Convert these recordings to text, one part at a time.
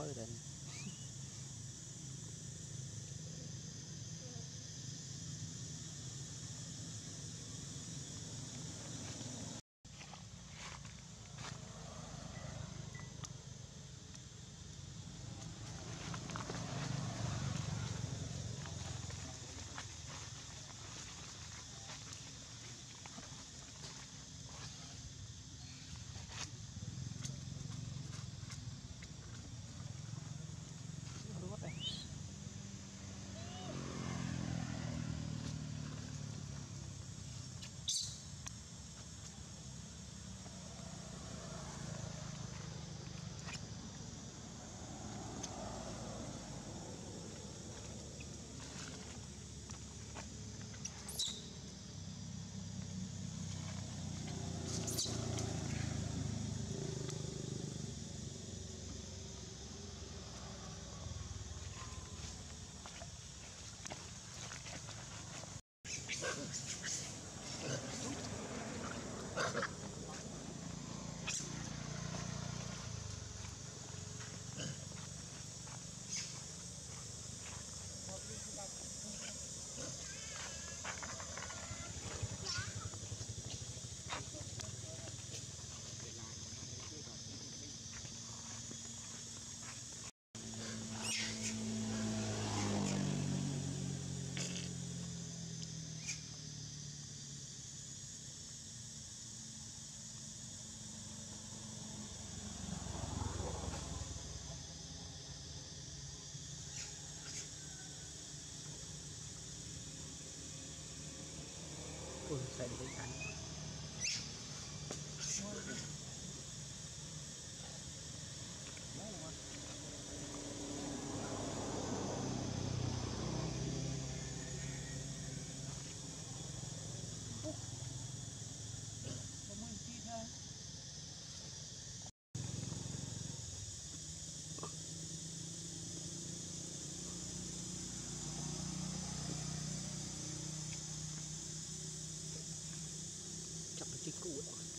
មើ ពុ cool.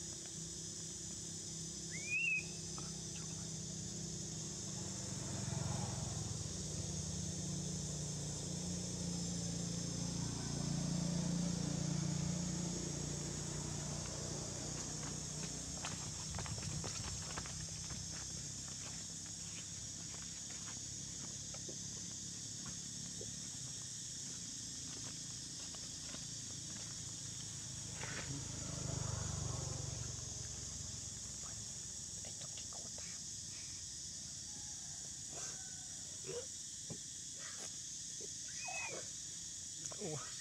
Oh.